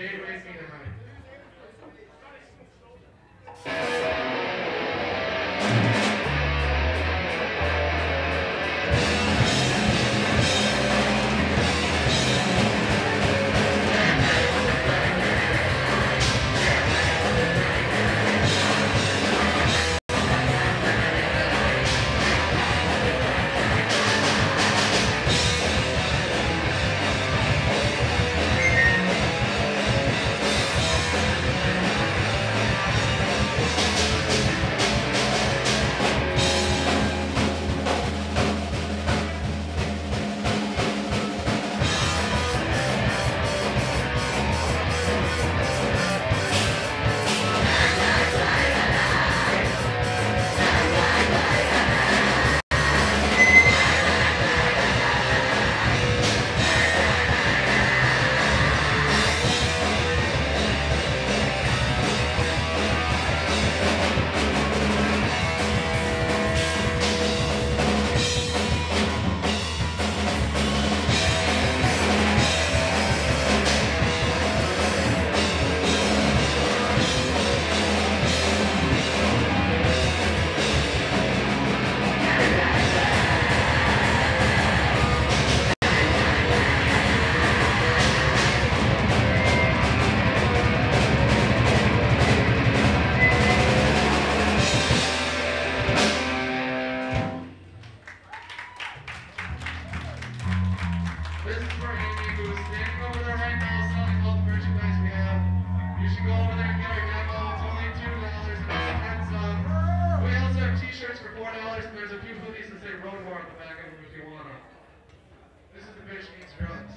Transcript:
héroes en t-shirts for four dollars and there's a few hoodies that say Road War on the back of them if you want them. This is the bitch needs drugs.